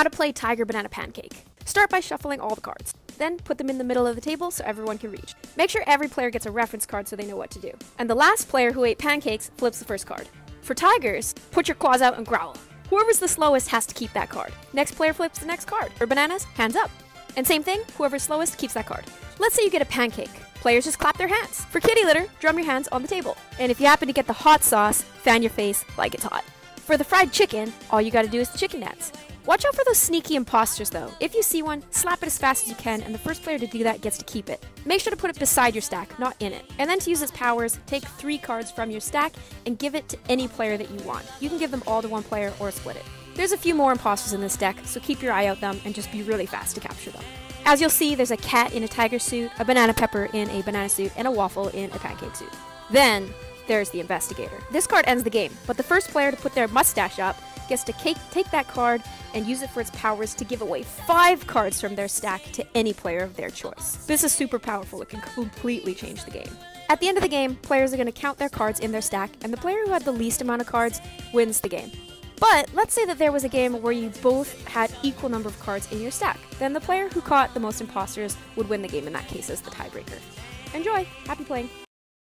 How to play Tiger Banana Pancake. Start by shuffling all the cards. Then put them in the middle of the table so everyone can reach. Make sure every player gets a reference card so they know what to do. And the last player who ate pancakes flips the first card. For tigers, put your claws out and growl. Whoever's the slowest has to keep that card. Next player flips the next card. For bananas, hands up. And same thing, whoever's slowest keeps that card. Let's say you get a pancake. Players just clap their hands. For kitty litter, drum your hands on the table. And if you happen to get the hot sauce, fan your face like it's hot. For the fried chicken, all you gotta do is chicken dance. Watch out for those sneaky imposters though. If you see one, slap it as fast as you can, and the first player to do that gets to keep it. Make sure to put it beside your stack, not in it. And then to use its powers, take three cards from your stack and give it to any player that you want. You can give them all to one player or split it. There's a few more imposters in this deck, so keep your eye out them and just be really fast to capture them. As you'll see, there's a cat in a tiger suit, a banana pepper in a banana suit, and a waffle in a pancake suit. Then, there's the investigator. This card ends the game, but the first player to put their mustache up gets to cake, take that card and use it for its powers to give away five cards from their stack to any player of their choice. This is super powerful, it can completely change the game. At the end of the game, players are going to count their cards in their stack, and the player who had the least amount of cards wins the game. But let's say that there was a game where you both had equal number of cards in your stack. Then the player who caught the most imposters would win the game in that case as the tiebreaker. Enjoy! Happy playing!